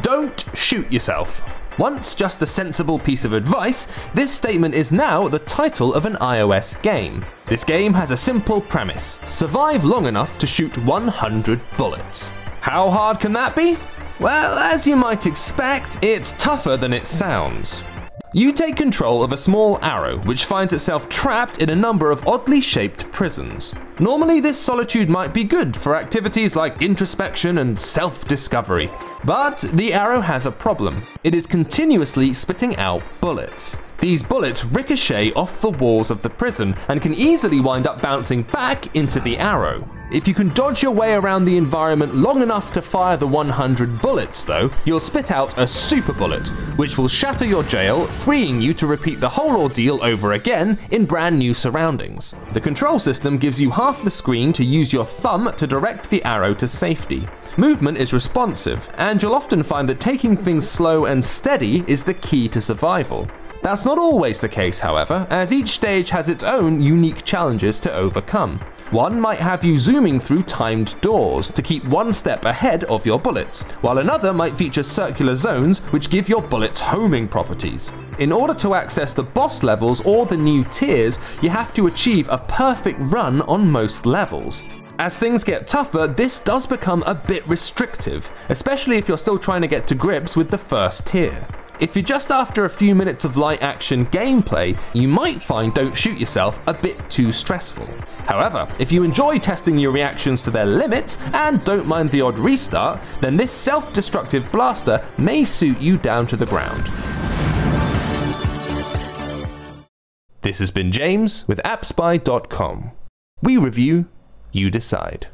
Don't shoot yourself. Once just a sensible piece of advice, this statement is now the title of an iOS game. This game has a simple premise survive long enough to shoot 100 bullets. How hard can that be? Well, as you might expect, it's tougher than it sounds. You take control of a small arrow which finds itself trapped in a number of oddly shaped prisons. Normally, this solitude might be good for activities like introspection and self discovery, but the arrow has a problem. It is continuously spitting out bullets. These bullets ricochet off the walls of the prison and can easily wind up bouncing back into the arrow. If you can dodge your way around the environment long enough to fire the 100 bullets, though, you'll spit out a super bullet, which will shatter your jail, freeing you to repeat the whole ordeal over again in brand new surroundings. The control system gives you half the screen to use your thumb to direct the arrow to safety. Movement is responsive, and you'll often find that taking things slow and steady is the key to survival. That's not always the case, however, as each stage has its own unique challenges to overcome. One might have you zooming through timed doors to keep one step ahead of your bullets, while another might feature circular zones which give your bullets homing properties. In order to access the boss levels or the new tiers, you have to achieve a perfect run on most levels. As things get tougher, this does become a bit restrictive, especially if you're still trying to get to grips with the first tier. If you're just after a few minutes of light action gameplay, you might find Don't Shoot Yourself a bit too stressful. However, if you enjoy testing your reactions to their limits and don't mind the odd restart, then this self destructive blaster may suit you down to the ground. This has been James with AppSpy.com. We review, you decide.